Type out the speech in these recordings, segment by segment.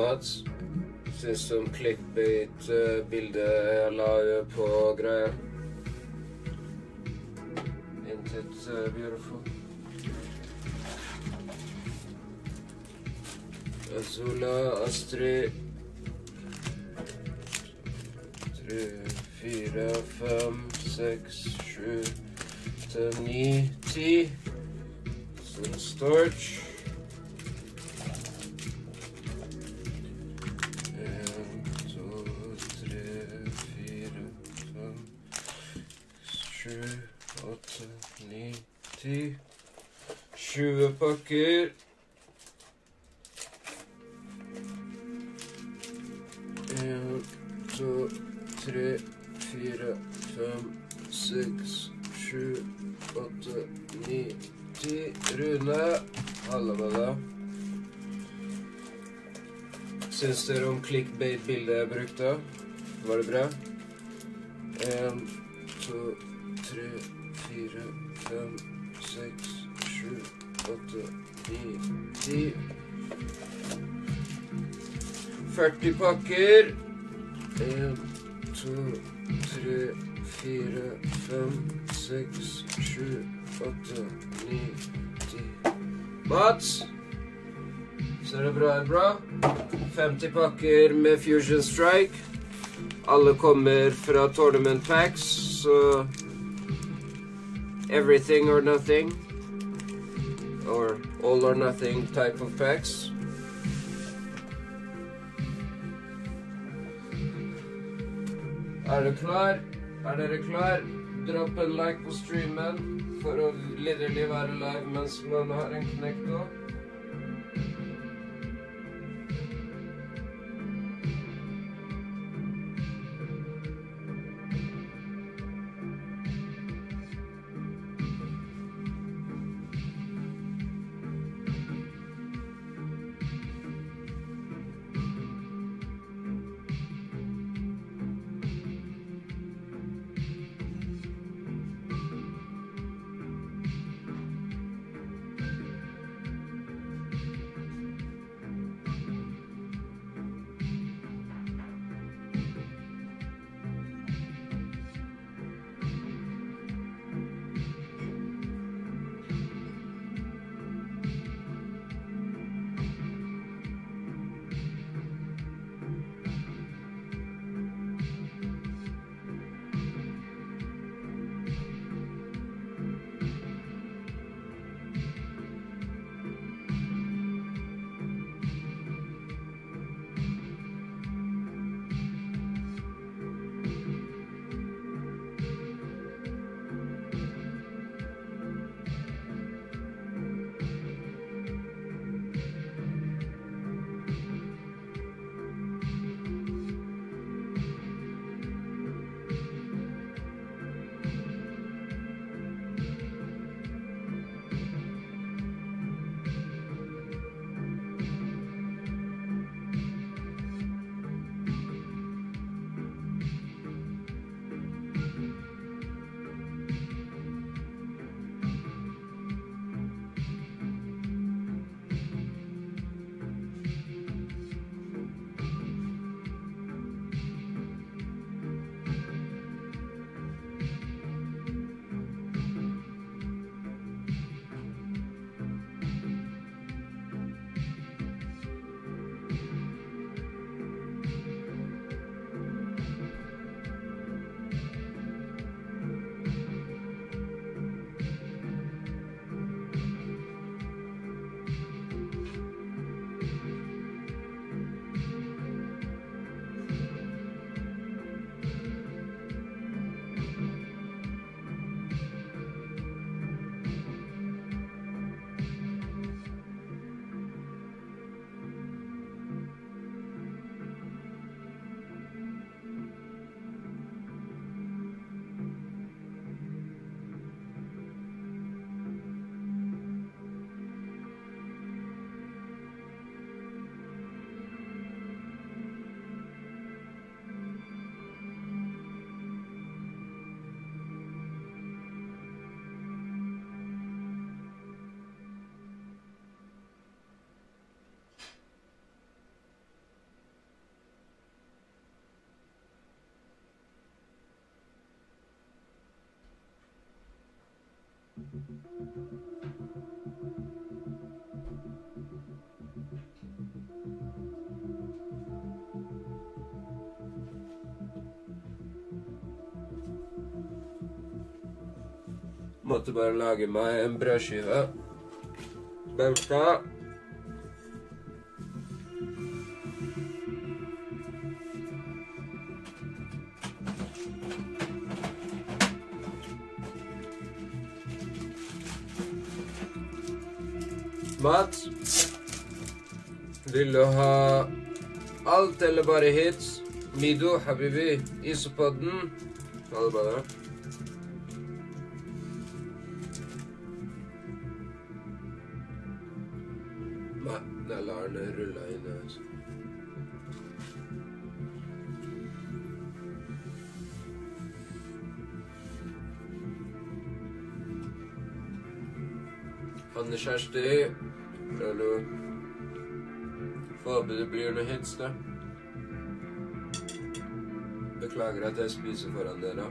Mats, som du om clickbait-bildet jeg la på greia? Intet uh, beautiful. Azula, Astrid Tre, fire, fem, seks, sju, åtte, ni, ti. Sånn storch. Deg. Syns dere om clickbait-bildet jeg brukte? Var det bra? En, to, tre, fire, fem, seks, sju, åtte, ni, ti. 40 pakker. En, to, tre, fire, fem, seks, sju, åtte, ni, Mats? Ser det bra ut, bra? 50 pakker med Fusion Strike. Alle kommer fra Tournament Packs, så Everything or nothing. Or all or nothing type of packs. Er du klar? Er dere klar? Dropp en like på streamen for å literally være live mens man har en knekk nå. Måtte bare lage meg en brødskive. Benka. Mat. Vil du ha alt eller bare hits? Mido, habibi, isopodden. Ha det bra. Anne Kjersti Hallo. Får håpe det blir noe hits, da. Beklager at jeg spiser foran dere.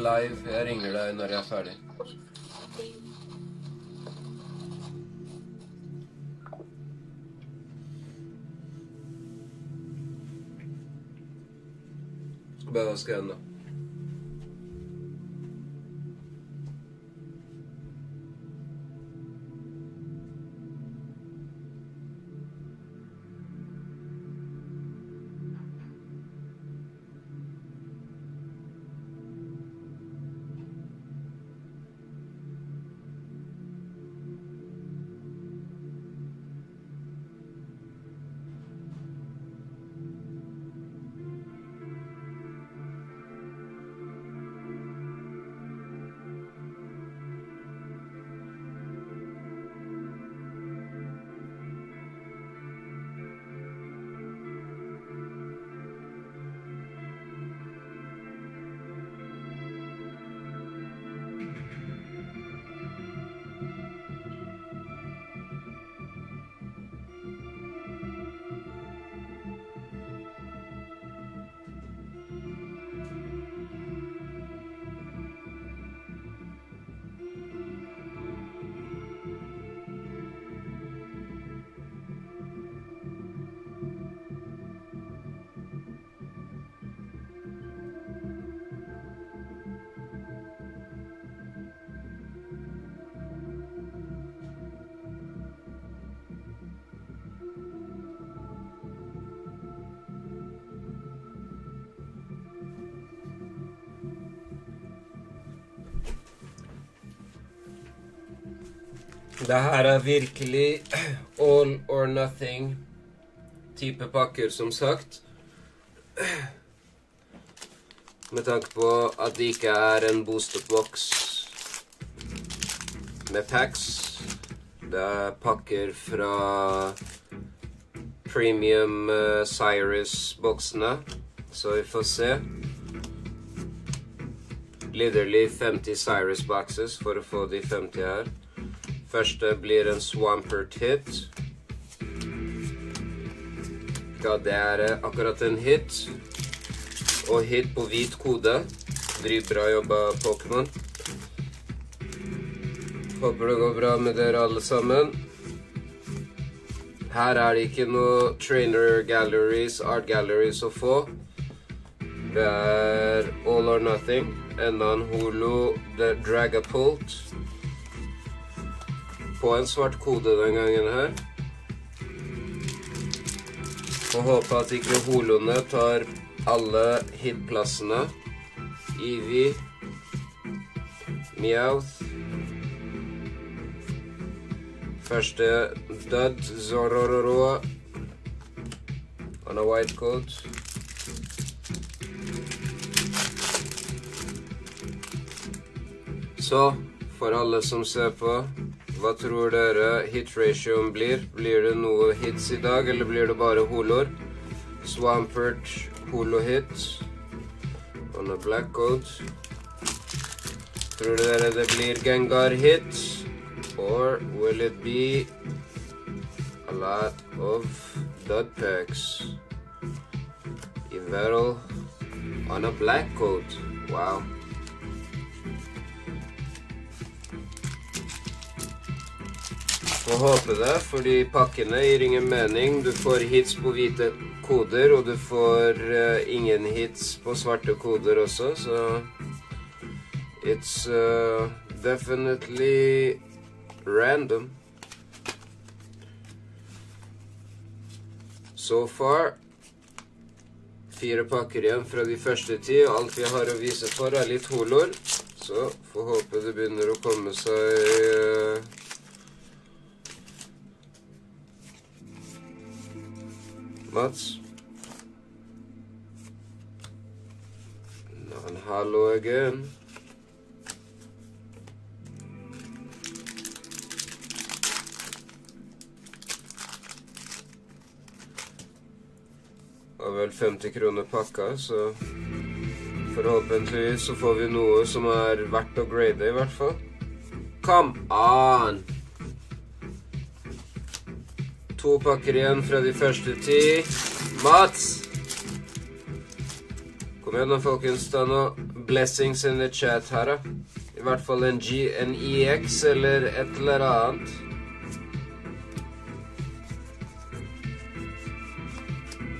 Er live. Jeg ringer deg når jeg er ferdig. Bare vaske hendene. Det her er virkelig all or nothing type pakker, som sagt. Med tanke på at det ikke er en boosterbox med packs. Det er pakker fra premium uh, Cyrus-boksene, så vi får se. Literally 50 Cyrus boxes for å få de 50 her. Første blir en Swampert hit. Ja, det er eh, akkurat en hit. Og hit på hvit kode. Dritbra jobba, Pokémon. Håper det går bra med dere alle sammen. Her er det ikke noe trainer galleries, art galleries å få. Det er all or nothing. Enda en holo, The Dragapult på en svart kode den gangen her. Og håpe at ikke holoene tar alle hitplassene. Evie, Meowth Første død, Zorororo. on a white coat. Så, for alle som ser på Hva tror dere hit ratioen blir? Blir det noe hits i dag, eller blir det bare holoer? Swampert holo hit on a black coat. Tror dere det blir Gengar hit? Or will it be a lot of dud packs? Iverl on a black coat. Wow. Får håpe det, fordi pakkene gir ingen mening. Du får hits på hvite koder, og du får uh, ingen hits på svarte koder også, så It's uh, definitely random. So far Fire pakker igjen fra de første ti, alt vi har å vise for, er litt holoer. Så får håpe det begynner å komme seg eh, Mats? Non-hallo again. var vel 50 kroner pakka, så forhåpentligvis så får vi noe som er verdt å grade, i hvert fall. Come on! To pakker igjen fra de første ti. Mats! Kom igjen nå, folkens. Ta noe blessings in the chat her, da. I hvert fall en, G, en EX eller et eller annet.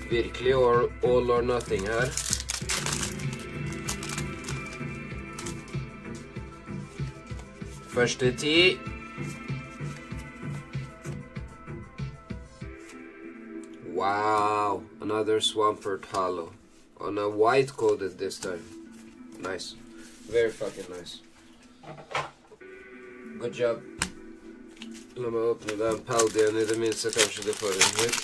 Virkelig all, all or nothing her. Første ti. Wow, another Swampert Hollow. On a white coated this time. Nice. Very fucking nice. Good job. La meg åpne den paldien i det minste, kanskje du får en hit.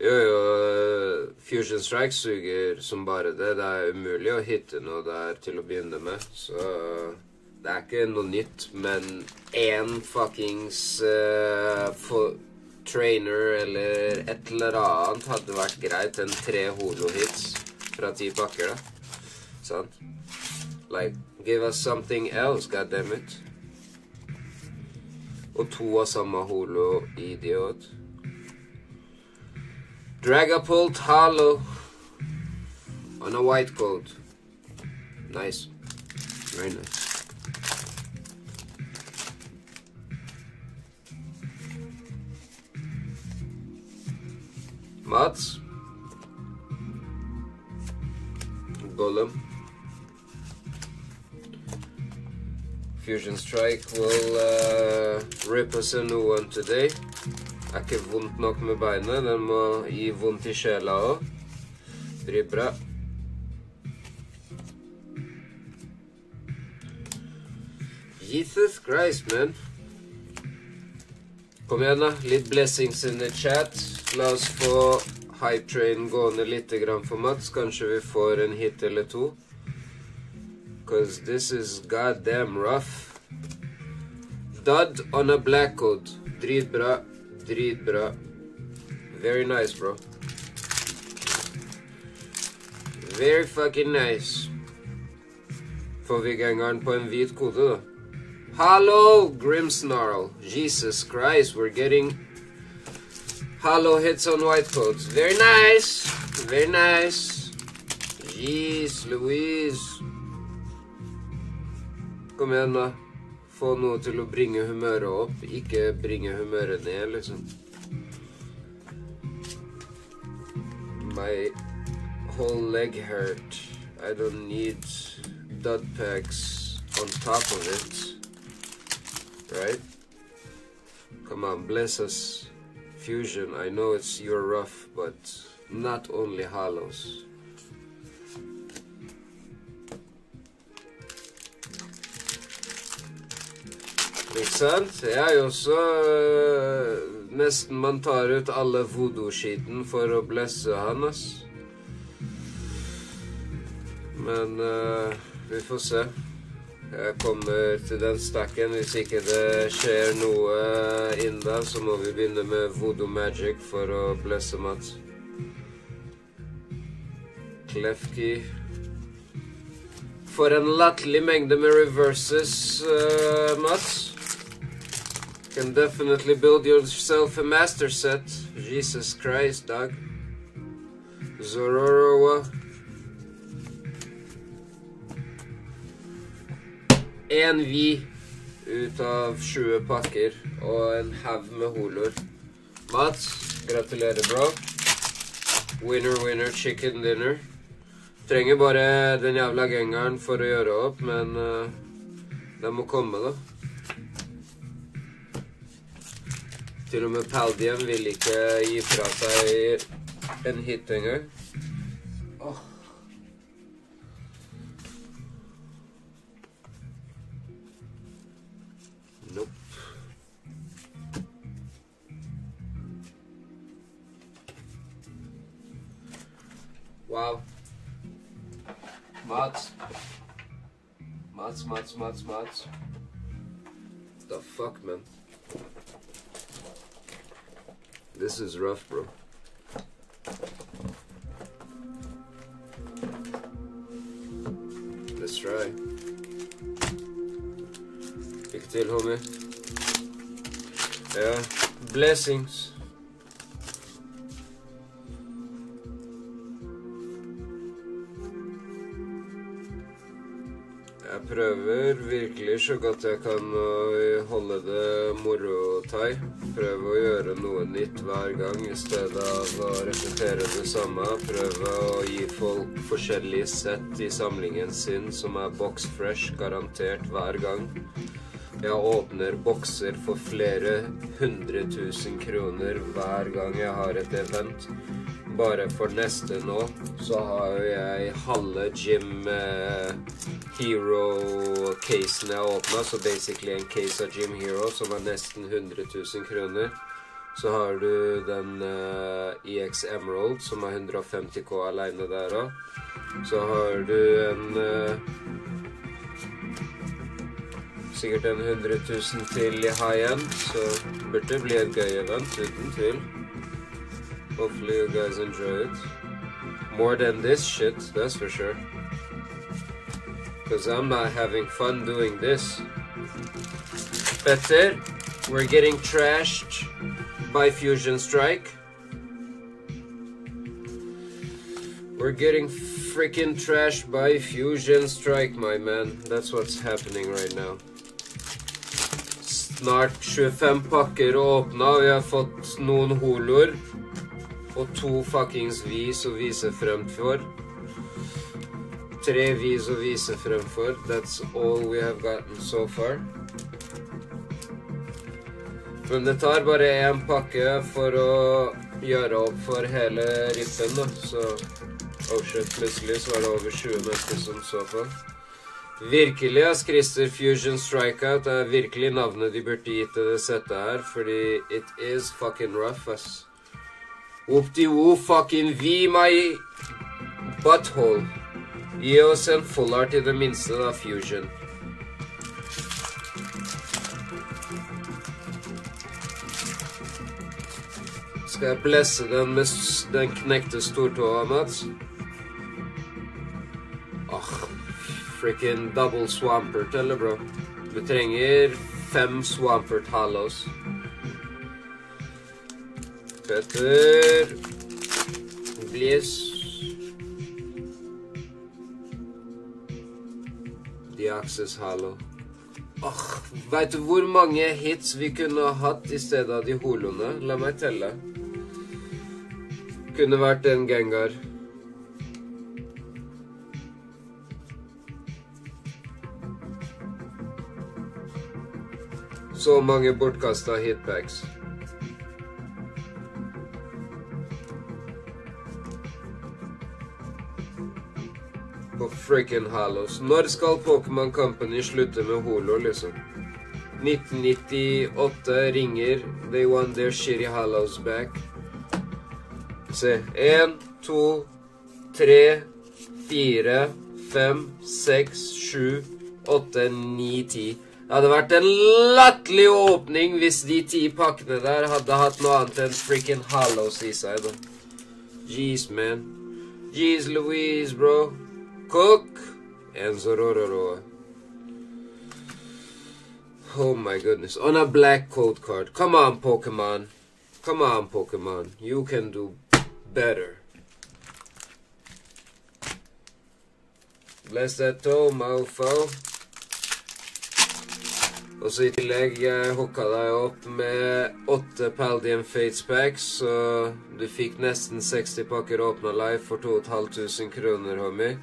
Jo, jo, Fusion Strike suger som bare det. Det er umulig å hitte noe der til å begynne med. Så det er ikke noe nytt, men én fuckings uh, trainer eller et eller annet hadde vært greit. En tre holo-hits fra ti pakker, da. Sant? Like, give us something else, goddammit. Og to av samme holo, idiot. Dragapult Hollow on a white coat. Nice. Very nice. Mats. Golem. Fusion Strike will uh, rip us a new one today. Ikke vondt nok med beinet. Den må gi vondt i sjela òg. Dritbra. Jesus Christ, man. Kom igjen, da. Litt blessings in the chat. La oss få hype train gående litt grann for Mats. Kanskje vi får en hit eller to. Cause this is goddamn rough. Dud on a black code. Dritbra. Dritbra. Very nice, bro. Very fucking nice. Får vi gangeren på en hvit kode, da. Hallo, Grimsnarl. Jesus Christ, we're getting hollow hits on white coats. Very nice. Very nice. Jeez, Louise. Kom igjen, da. Få noe til å bringe humøret opp, ikke bringe humøret ned, liksom. My whole leg hurt. I don't need dud packs on top of it. Right? Come on, bless us. Fusion, I know it's you're rough, but not only hollows. Ikke sant? Jeg er også øh, Nesten man tar ut alle voodoo-skiten for å blesse han, ass. Men øh, vi får se. Kommer til den stacken. Hvis ikke det skjer noe inn der, så må vi begynne med voodoo magic for å blesse Mats. Klefki. For en latterlig mengde med reverses, uh, Mats. Can definitely build yourself a master set. Jesus Christ, dog. Zororoa. Én vi ut av 20 pakker og en haug med holoer. Mats, gratulerer, bro. Winner, winner, chicken dinner. Trenger bare den jævla gangeren for å gjøre opp, men uh, den må komme, da. Til og med Paldiem vil ikke gi fra seg en hit engang. Oh. Wow. Mats. Mats, Mats, Mats, Mats. The fuck, man. This is rough, bro. Let's try. Lykke til, homie. Ja, blessings. Virkelig så godt jeg kan holde det moro-tai. Prøve å gjøre noe nytt hver gang i stedet av å repetere det samme. Prøve å gi folk forskjellige sett i samlingen sin som er box fresh garantert hver gang. Jeg åpner bokser for flere hundre tusen kroner hver gang jeg har et event. Bare for neste nå så har jeg halve Gym eh, Hero-casen jeg åpna, så basically en case av Gym Hero som er nesten 100 000 kroner. Så har du den eh, EX Emerald som er 150K aleine der òg. Så har du en eh, Sikkert en 100 000 til i high end, så burde det bli et gøy event, uten tvil. Hopefully you guys enjoy it. More than this shit, that's for sure. Because I'm not having fun doing this. That's it. We're getting trashed by Fusion Strike. We're getting freaking trashed by Fusion Strike, my man. That's what's happening right now. Snart 25 pakker åpna, vi har fått noen holoer. Og to fuckings vis å vise frem for. Tre vis å vise frem for. That's all we have gotten so far. Men det tar bare én pakke for å gjøre opp for hele rippen, da. Så Oh shit, plutselig så var det over 20 mennesker som så på. Virkelig, ass, Christer Fusion Strikeout er virkelig navnet de burde gitt til det settet her, fordi it is fucking rough, ass. Whoop-de-woo fucking V my butthole. Gi oss en full art i det minste, da, Fusion. Skal jeg blesse den med den knekte stortåa, Mats? Frikken double swampert, eller, bro? Du trenger fem swampert hallows. Petter Bliss Access Hallow. Åh, Veit du hvor mange hits vi kunne hatt i stedet av de holoene? La meg telle. Kunne vært en Gengar. Så mange bortkasta hitpacks. På frikken Hallows. Når skal Pokémon Company slutte med holo, liksom? 1998 ringer. They want their shitty Hallows back. Se. Én, to, tre, fire, fem, seks, sju, åtte, ni, ti. Det hadde vært en latterlig åpning hvis de ti pakkene der hadde hatt noe annet enn frikken Hallows i seg. Jeez, man. Jeez Louise, bro. Cook. Enzo Rororo. Oh my goodness. On a black code card. Come on, Pokemon. Come on, Pokemon. You can do better. Bless that toe, mofo. Og så i tillegg jeg hooka deg opp med åtte Paldium Fates packs, så du fikk nesten 60 pakker åpna live for 2500 kroner, homie.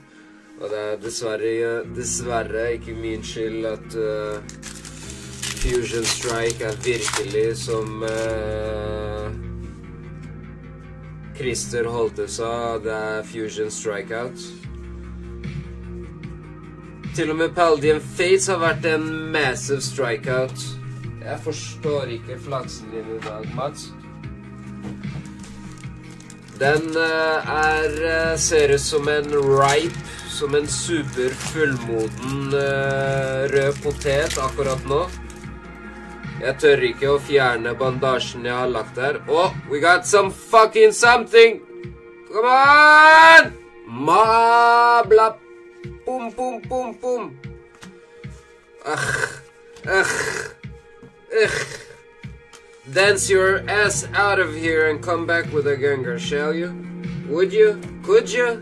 Og det er dessverre, dessverre ikke min skyld at uh, Fusion Strike er virkelig som uh, Christer Holte sa, det er Fusion Strikeout. Til og med Paldium Fates har vært en massive strikeout. Jeg forstår ikke flaksen din i dag, Mats. Den uh, er uh, ser ut som en ripe, som en super fullmoden uh, rød potet akkurat nå. Jeg tør ikke å fjerne bandasjen jeg har lagt der. Oh, we got some fucking something! Come on! Mabla Boom, boom, boom, boom. Ugh. Ugh. Ugh. Dance your ass out of here and come back with a Gengar, shall you? Would you? Could you?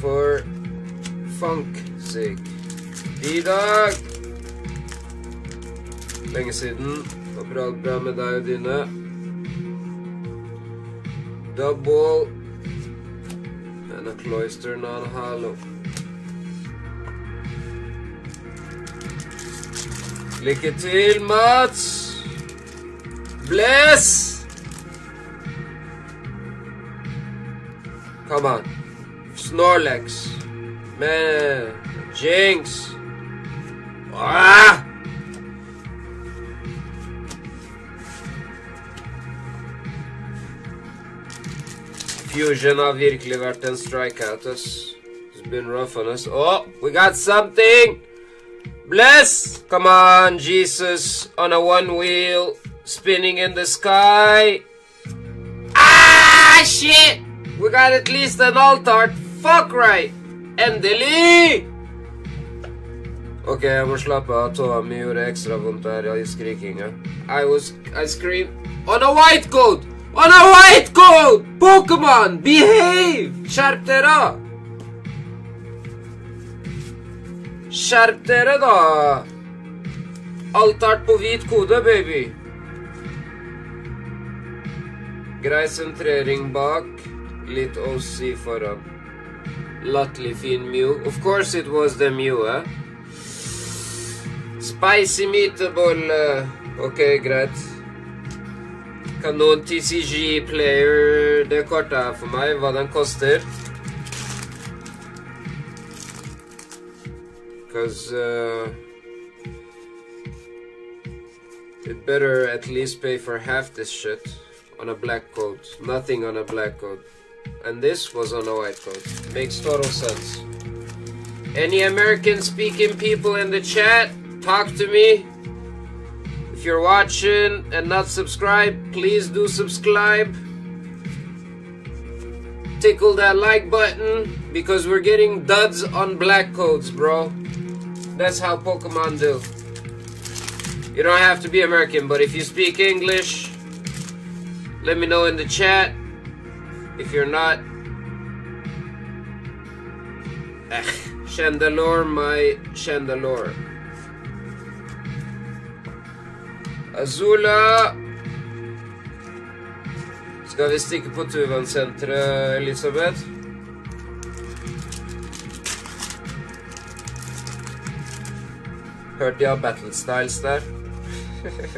For funk sake. D-Dag! Lenge siden. Håper alt bra med deg og dine. Double and a cloister non-hollow. Lykke til, Mats! Bless! Come on. Snorlax. Man. Jinx. Ah! Fusion har virkelig vært en strikeout. ass. It's been rough on us. Oh, we got something! Bless! Come on, Jesus. On a one wheel. Spinning in the sky. Ah, shit! We got at least an altart. Fuck right! Endelig! Ok, jeg må slappe av. Tåa mi gjorde ekstra vondt der i skrikinga. I was I screamed on a white coat! On a white coat! Pokémon, behave! Skjerp dere! Skjerp dere, da! Alt art på hvit kode, baby. Grei sentrering bak. Litt OC foran. Latterlig fin Mew. Of course it was the Mew, eh? Spicy meatball. eh. Ok, greit. Kan noen TCG Player det kortet her for meg, hva den koster? Because uh, it better at least pay for half this shit on a black coat. Nothing on a black coat. And this was on a white coat. Makes total sense. Any American speaking people in the chat, talk to me. If you're watching and not subscribed, please do subscribe. Tickle that like button because we're getting duds on black codes, bro. That's how Pokemon do. You don't have to be American, but if you speak English, let me know in the chat. If you're not, eh, Chandelure, my Chandelure. Azula! Skal vi stikke på Tuvan-senteret, Elisabeth? Hørte jeg Battle Styles der?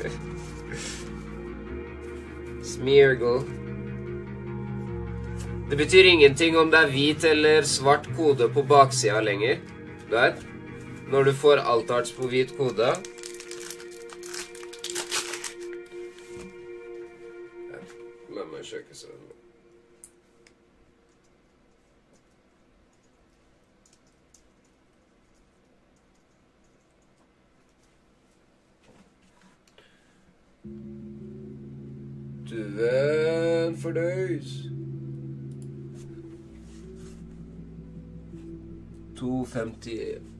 Smeargle. Det betyr ingenting om det er hvit eller svart kode på baksida lenger. Der. Når du får altarts på hvit kode. lys. 250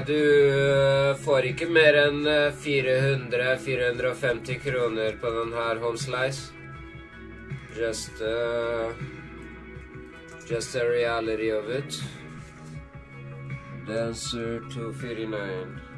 du øh, får ikke mer enn 400-450 kroner på den her håndslice. Just uh, Just the reality of it. Dancer 249.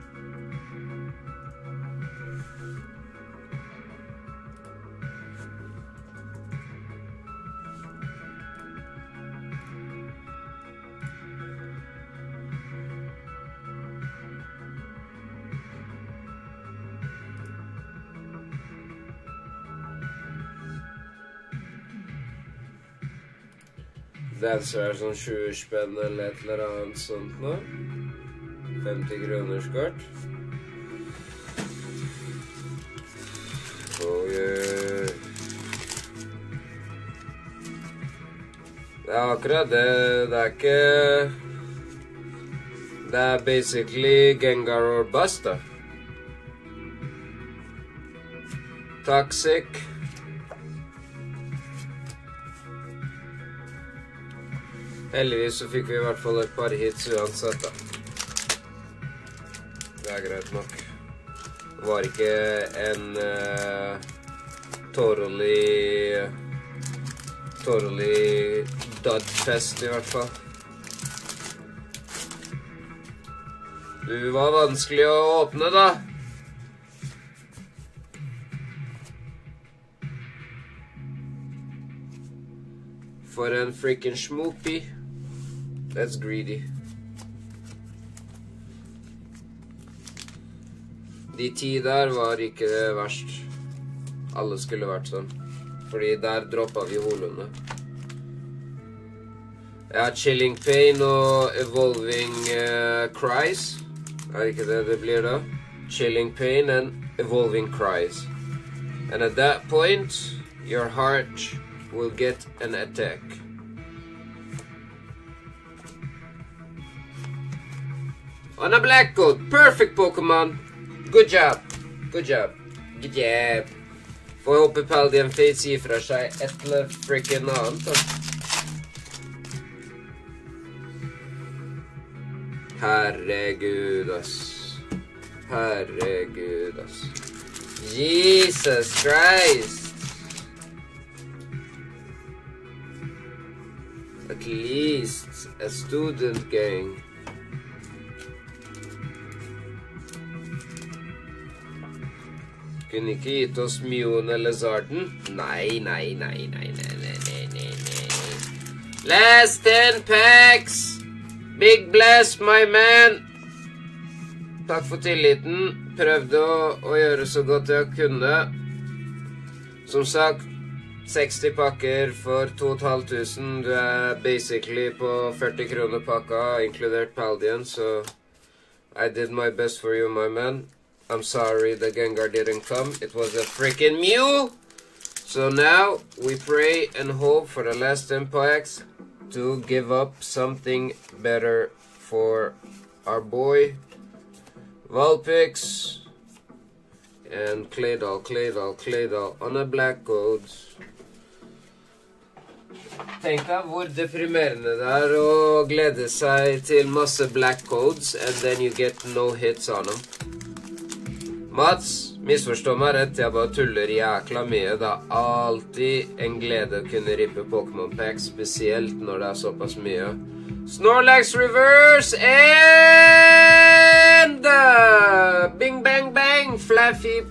Dancer er sånn 20 spenn eller et eller annet sånt nå. 50 kroners kort. Og uh, Det er akkurat det. Det er ikke Det er basically Gengar or bust, da. Toxic. Heldigvis så fikk vi i hvert fall et par hits uansett, da. Det er greit nok. Det var ikke en uh, totally Totally dud-fest, i hvert fall. Du var vanskelig å åpne, da. For en frikken schmoopy. That's greedy. De ti der var ikke verst. Alle skulle vært sånn. Fordi der droppa vi holene. Ja, Chilling Pain og Evolving uh, Cries. Er ikke det det blir da? Chilling Pain and Evolving Cries. And at that point, your heart will get an attack. On a black coat. Perfect Pokémon. Good job. Good job. Good job. Får håpe Paldian Fates gir fra seg et eller frikken annet. Herregud, ass. Herregud, ass. Jesus Christ. At least a student gang. Kunne ikke gitt oss Mewen eller Zarden? Nei, nei, nei, nei, nei, nei, nei, nei, nei. Last ten packs! Big bless, my man! Takk for tilliten. Prøvde å, å gjøre så godt jeg kunne. Som sagt, 60 pakker for 2500. Du er basically på 40 kroner pakka, inkludert Paldian, så I did my best for you, my man. I'm sorry the Gengar didn't come. It was a freaking Mew! So now we pray and hope for the last 10 packs to give up something better for our boy Vulpix and Claydol, Claydol, Claydol on a black code. Tenk deg hvor deprimerende det er å glede seg til masse black codes, and then you get no hits on them. Mats, misforstå meg rett, jeg bare tuller jækla mye. Det er alltid en glede å kunne rippe Pokémon Pack, spesielt når det er såpass mye. Snorlax reverse and uh, bing bang bang flaffy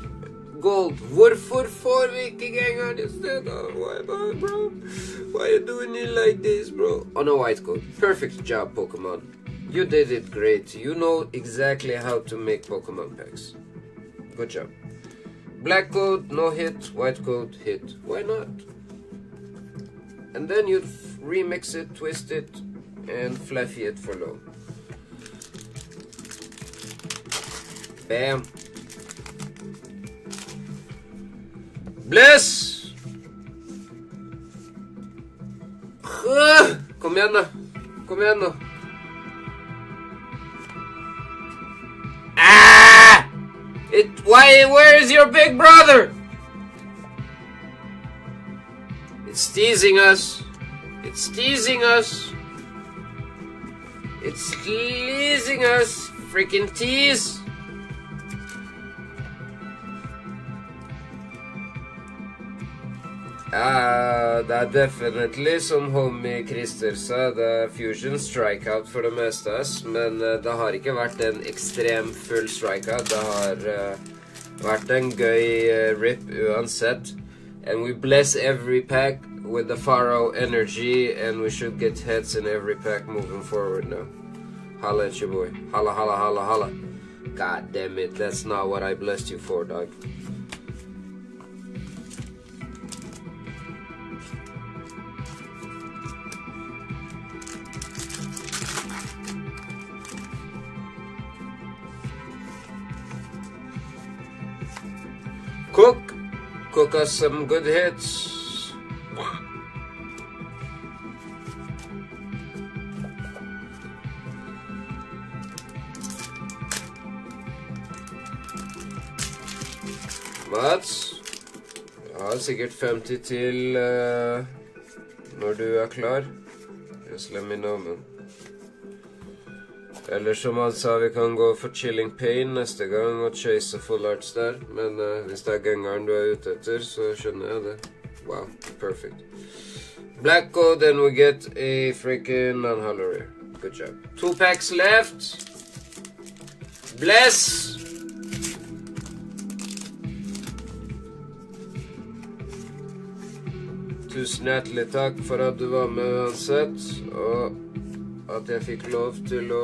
gold. Hvorfor får vi ikke Gengar i stedet? Why bro? Why are you doing it like this, bro? On a white coat. Perfect job, Pokemon. You did it great. You know exactly how to make Pokemon packs. Good job. Black coat, no hit. White coat, hit. Why not? And then you remix it, twist it, and fluffy it for long. Bam. Bless! Øh, Kom why, where is your big brother? It's teasing us. It's teasing us. It's teasing us. Freaking tease. Ja, det er definitely, som homie Christer sa, det fusion strikeout for det meste. Men eh, det har ikke vært en ekstrem full strikeout. Det har eh, vært en gøy eh, rip uansett. And we bless every pack with the Pharaoh energy, and we should get heads in every pack moving forward now. Holla at your boy. Holla, holla, holla, holla. God damn it, that's not what I blessed you for, dog. Cook us some good hits. Mats, jeg har sikkert 50 til eh, når du er klar. Just let me know, man. Eller som han sa, vi kan gå for Chilling Pain neste gang og chase full arts der. Men uh, hvis det er gangeren du er ute etter, så skjønner jeg det. Wow, perfect. Black code, then we get a freaking non-hollow Good job. Two packs left. Bless! Tusen hjertelig takk for at du var med uansett, og at jeg fikk lov til å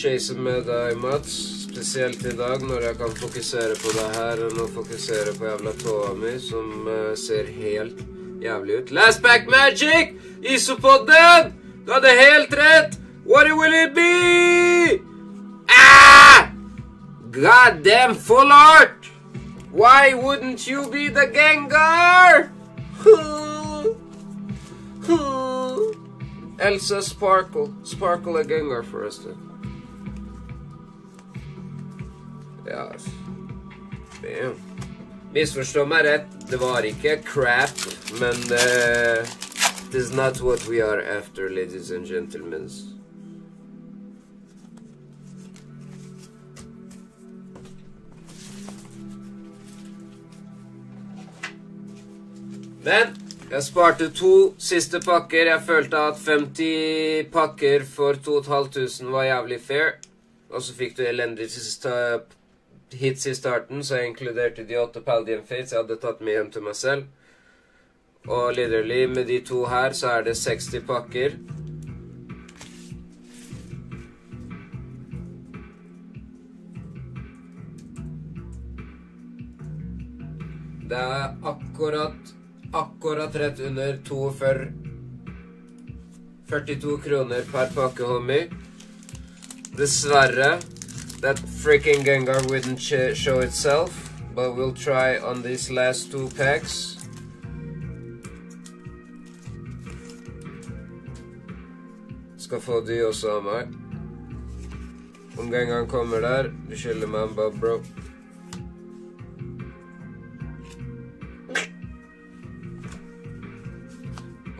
chase med deg, Mats. Spesielt i dag, når jeg kan fokusere på det her enn å fokusere på jævla tåa mi, som uh, ser helt jævlig ut. Last back magic! Isopodden! Du hadde helt rett! What will it be? Ah! God damn full art! Why wouldn't you be the Gengar? Elsa Sparkle. Sparkle er Gengar, forresten. Ja Damn. Misforstå meg rett, det var ikke crap, men uh, It is not what we are after, ladies and gentlemen. Men jeg sparte to siste pakker. Jeg følte at 50 pakker for 2500 var jævlig fair. Og så fikk du elendig hits i starten, så jeg inkluderte de åtte Paldian Fates. Jeg hadde tatt med hjem til meg selv. Og literally med de to her så er det 60 pakker. Det er akkurat akkurat rett under 42 42 kroner per pakke, homie. Dessverre That freaking Gengar wouldn't show itself, but we'll try on these last two packs. Også av meg. Om Gengar kommer der, du skylder en bob, bro.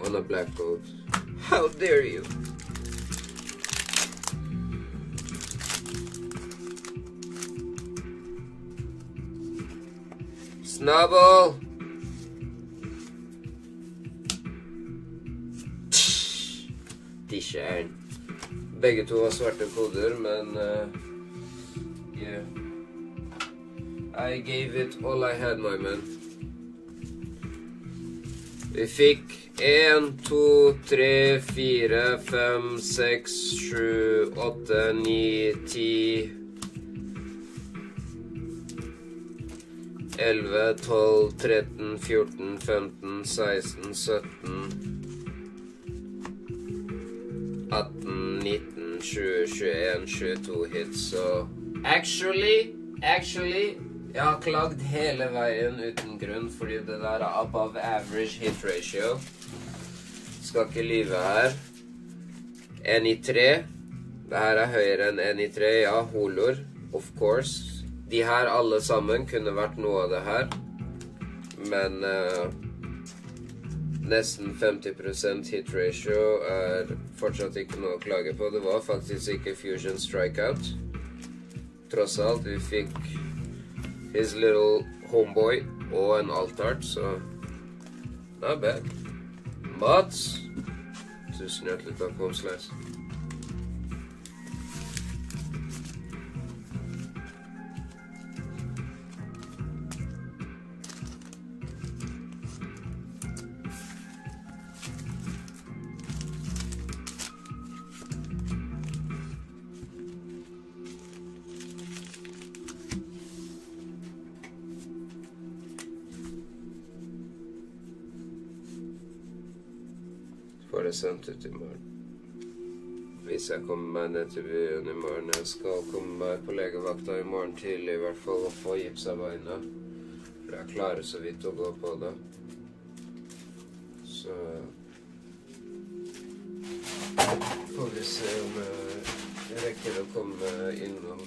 On a black coat. How dare you? Snubble! T-shirt. Begge to har svarte koder, men uh, Yeah. I gave it all I had, my man. Vi fikk én, to, tre, fire, fem, seks, sju, åtte, ni, ti 11, 12, 13, 14, 15, 16, 17 18, 19, 20, 21, 22 hits. og actually, actually Jeg har klagd hele veien uten grunn fordi det der er above average hit ratio. Skal ikke lyve her. 1 i 3. Det her er høyere enn 1 i 3. Ja, holor. Of course. De her alle sammen kunne vært noe av det her. Men uh, nesten 50% hit ratio er fortsatt ikke noe å klage på. Det var faktisk ikke Fusion strikeout. Tross alt, vi fikk His Little Homeboy og en altart, så not bad. Mats Tusen hjertelig takk, for får det sendt ut i morgen. Hvis jeg kommer meg ned til byen i morgen. Jeg skal komme meg på legevakta i morgen tidlig i hvert fall og få gipsa beina. For jeg klarer så vidt å gå på det. Så får vi se om jeg rekker å komme innom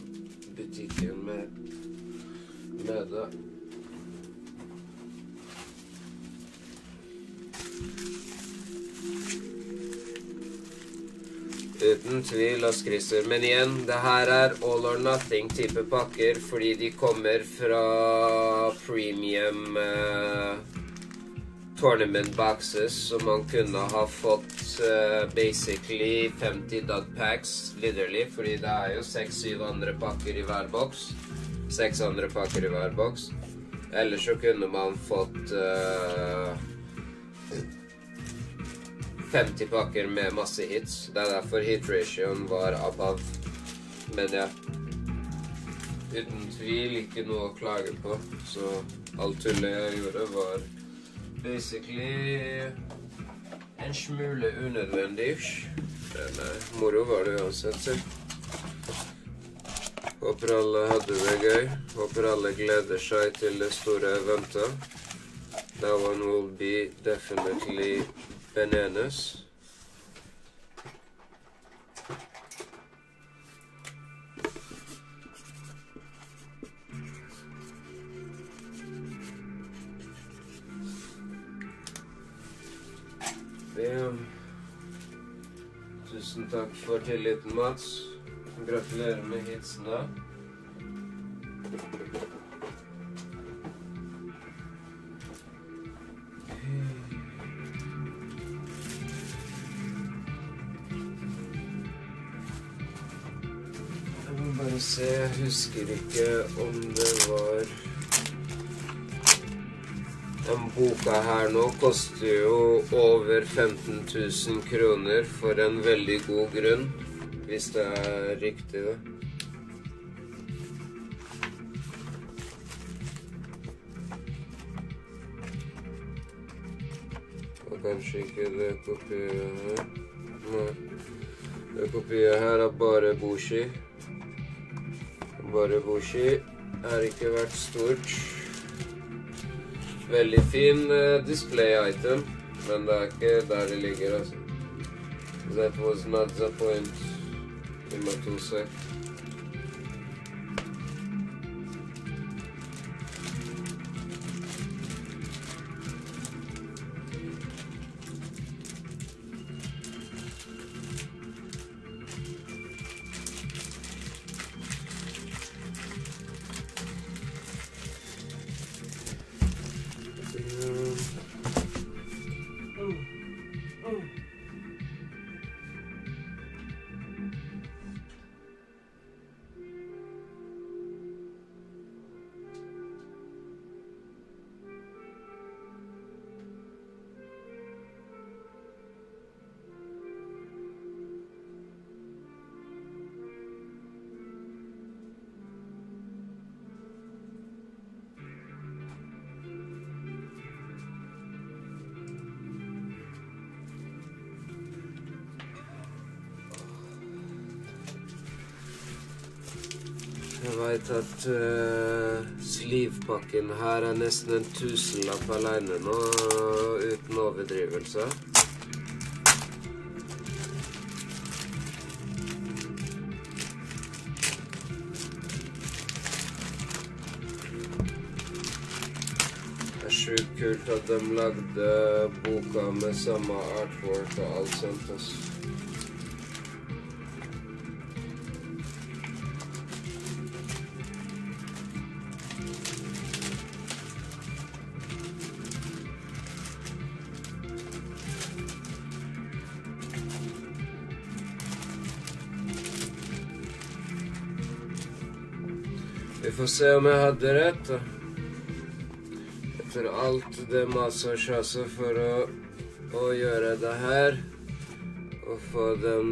butikken med, med det. Uten tvil, og Christer. Men igjen, det her er all or nothing-type pakker fordi de kommer fra premium uh, tournament boxes, så man kunne ha fått uh, basically 50 dud packs, literally, fordi det er jo seks-syv andre pakker i hver boks. Seks andre pakker i hver boks. Ellers så kunne man fått uh, 50 pakker med masse hits. Det er derfor hit ratioen var above. Men ja Uten tvil ikke noe å klage på. Så alt tullet jeg gjorde, var basically en smule unødvendig. Men eh, moro var det uansett, selv. Håper alle hadde det gøy. Håper alle gleder seg til det store eventet. That one will be definitely bananas. Bam. Tusen takk for tilliten, Mats. Gratulerer med hitsen, Jeg husker ikke om det var Den boka her nå koster jo over 15 000 kroner for en veldig god grunn. Hvis det er riktig, det. Og kanskje ikke det kopiet her. Nei. Det kopiet her er bare Bushi. Bare Bushi er ikke vært stort. Veldig fin eh, display item, men det er ikke der det ligger, altså. That was not the point i to Jeg veit at uh, slivpakken her er nesten en tusenlapp aleine nå, uten overdrivelse. Det er sjukt kult at de lagde boka med samme artwork og alt sånt. Altså. Vi får se om jeg hadde rett, da. Etter alt det maset og kjaset for å, å gjøre det her, og få den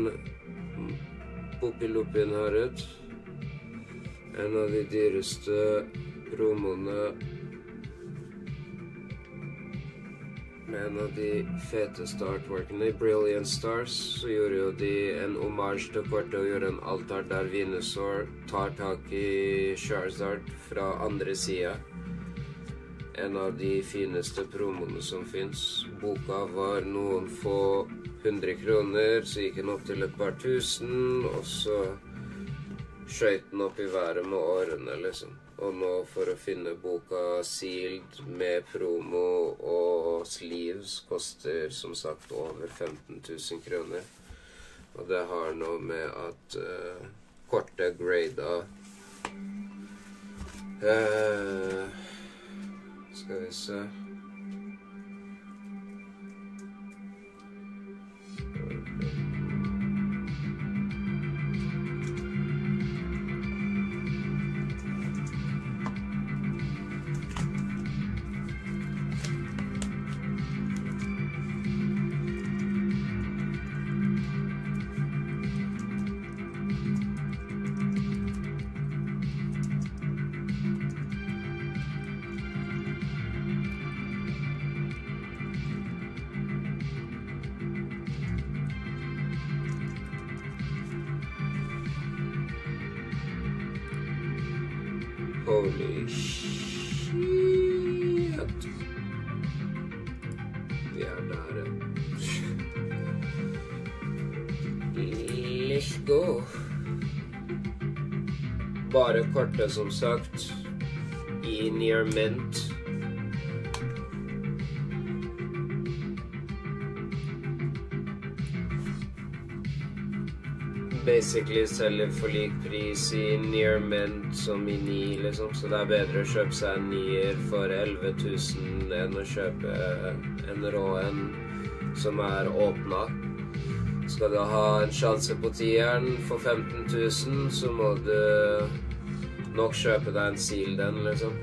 oppi-loppien her ut En av de dyreste promoene en av de fete artworkene. I Brilliant Stars så gjorde jo de en omasj til kortet og gjorde en altar der Venusaur tar tak i Charizard fra andre sida. En av de fineste promoene som fins. Boka var noen få hundre kroner, så gikk den opp til et par tusen, og så skøyt den opp i været med årene, liksom. Og nå for å finne boka sealed med promo og sleeves koster som sagt over 15 000 kroner. Og det har noe med at uh, kortet grada uh, Skal vi se Holy shit. Vi er der. Let's go. Bare kortet, som sagt. I near mint. Basically selger for lik pris i near mint som i ni, liksom. Så det er bedre å kjøpe seg en nier for 11 000 enn å kjøpe en rå en som er åpna. Skal du ha en sjanse på tieren for 15 000, så må du nok kjøpe deg en seal den, liksom.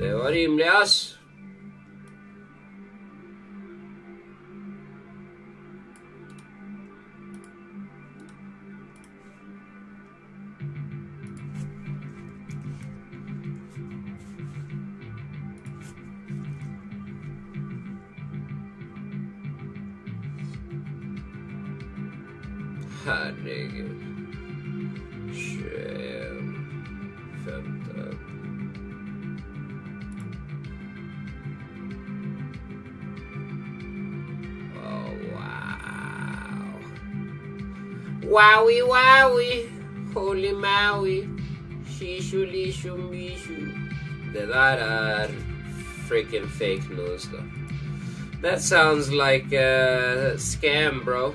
Det var rimelig, ass. Maui. Shishu, lishu, mishu. Det der er freaking fake news, da. That sounds like a scam, bro.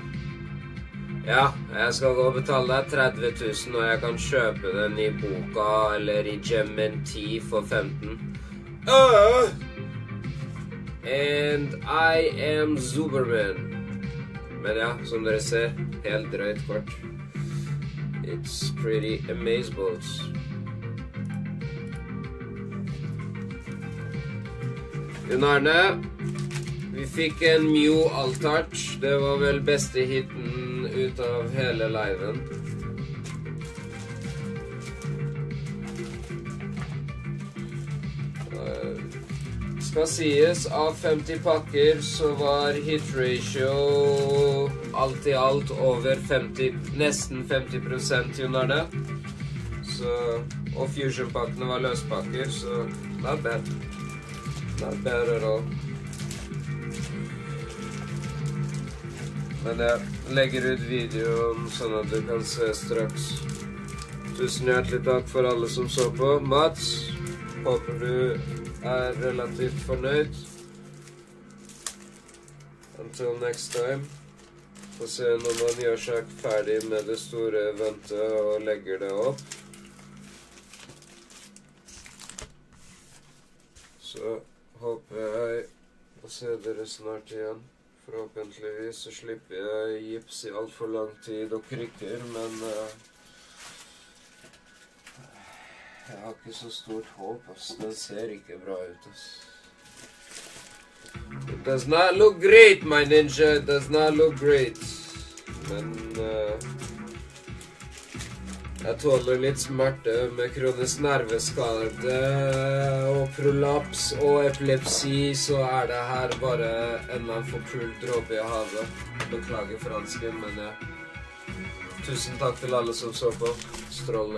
Ja, jeg skal gå og betale deg 30 000, og jeg kan kjøpe den i boka eller i Gementi for 15 uh! And I am Zuberman. Men ja, som dere ser, helt drøyt kort. It's pretty amazeballs. Jon Arne, vi fikk en Mew Altart. Det var vel beste hiten ut av hele liven. Skal sies, av 50 pakker så var hit ratio alt i alt over 50 Nesten 50 Jon det. Så Og fusion-pakkene var løspakker, så not bad. Not bad at all. Men jeg legger ut videoen sånn at du kan se straks. Tusen hjertelig takk for alle som så på. Mats, håper du er relativt fornøyd. Until next time. Få se når man gjør seg ferdig med det store eventet og legger det opp. Så håper jeg å se dere snart igjen. Forhåpentligvis så slipper jeg gips i altfor lang tid og krykker, men eh, Jeg har ikke så stort håp, ass. Den ser ikke bra ut, ass. It does not look great, my ninja. It does not look great. Men eh, jeg tåler litt smerte med kronisk nerveskade og prolaps og epilepsi, så er det her bare enda en forpult dråpe i havet. Beklager fransken, men ja. Tusen takk til alle som så på. Strålende.